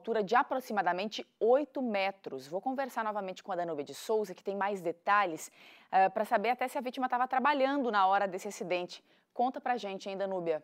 altura de aproximadamente 8 metros. Vou conversar novamente com a Danúbia de Souza, que tem mais detalhes, uh, para saber até se a vítima estava trabalhando na hora desse acidente. Conta pra gente, hein, Danúbia?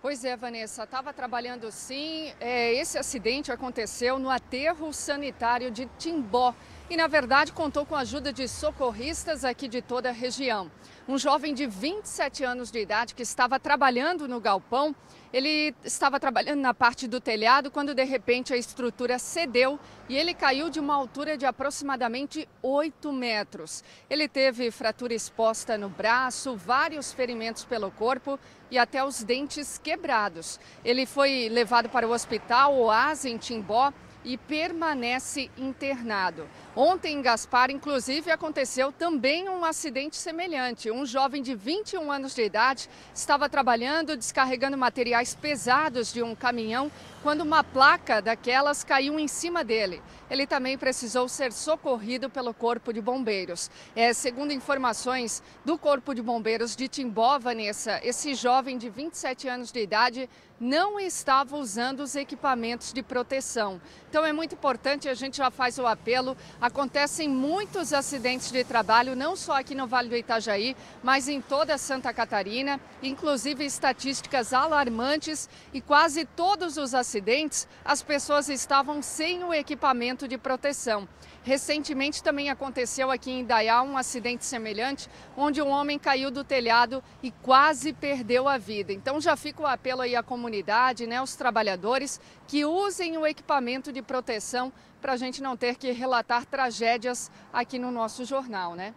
Pois é, Vanessa, estava trabalhando sim. É, esse acidente aconteceu no aterro sanitário de Timbó e, na verdade, contou com a ajuda de socorristas aqui de toda a região. Um jovem de 27 anos de idade que estava trabalhando no galpão, ele estava trabalhando na parte do telhado quando, de repente, a estrutura cedeu e ele caiu de uma altura de aproximadamente 8 metros. Ele teve fratura exposta no braço, vários ferimentos pelo corpo e até os dentes quebrados. Ele foi levado para o hospital Oase, em Timbó, e permanece internado. Ontem em Gaspar, inclusive, aconteceu também um acidente semelhante. Um jovem de 21 anos de idade estava trabalhando, descarregando materiais pesados de um caminhão quando uma placa daquelas caiu em cima dele. Ele também precisou ser socorrido pelo Corpo de Bombeiros. É, segundo informações do Corpo de Bombeiros de Timbó, Vanessa, esse jovem de 27 anos de idade não estava usando os equipamentos de proteção. Então é muito importante, a gente já faz o apelo. Acontecem muitos acidentes de trabalho, não só aqui no Vale do Itajaí, mas em toda Santa Catarina, inclusive estatísticas alarmantes e quase todos os acidentes as pessoas estavam sem o equipamento de proteção. Recentemente também aconteceu aqui em Indaiá um acidente semelhante, onde um homem caiu do telhado e quase perdeu a vida. Então já fica o apelo aí à comunidade, né, aos trabalhadores, que usem o equipamento de proteção para a gente não ter que relatar tragédias aqui no nosso jornal, né?